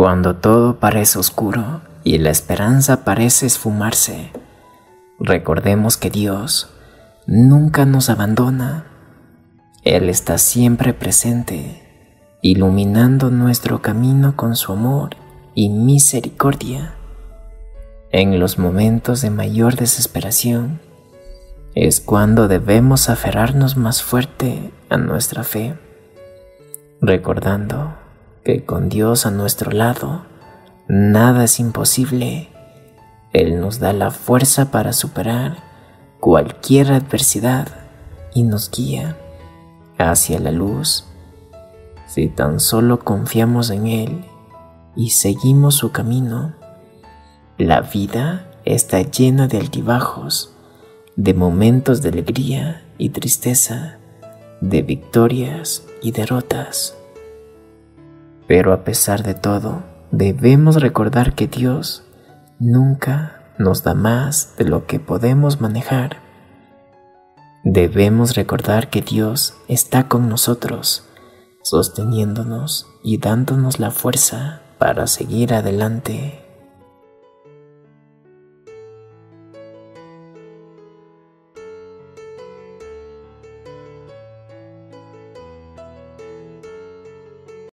Cuando todo parece oscuro y la esperanza parece esfumarse, recordemos que Dios nunca nos abandona. Él está siempre presente, iluminando nuestro camino con su amor y misericordia. En los momentos de mayor desesperación es cuando debemos aferrarnos más fuerte a nuestra fe, recordando que con Dios a nuestro lado, nada es imposible. Él nos da la fuerza para superar cualquier adversidad y nos guía hacia la luz. Si tan solo confiamos en Él y seguimos su camino, la vida está llena de altibajos, de momentos de alegría y tristeza, de victorias y derrotas. Pero a pesar de todo, debemos recordar que Dios nunca nos da más de lo que podemos manejar. Debemos recordar que Dios está con nosotros, sosteniéndonos y dándonos la fuerza para seguir adelante.